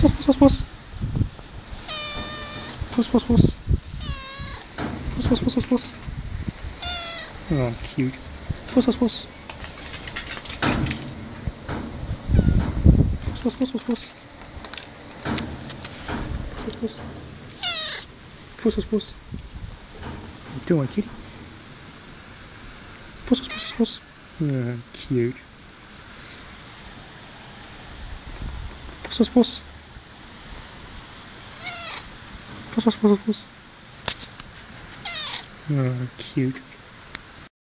puss, puss, puss, puss. Puss, puss, puss. Puss, puss, puss, puss, puss. Oh, cute. Puss, puss, puss. Puss, puss, puss, puss, puss. Puss, puss, puss. Puss, puss, puss. What you doing, kitty? Puss, puss, puss, puss. Oh, cute. Puss, puss, puss. Puss, puss, puss, puss. Oh, Oh, cute.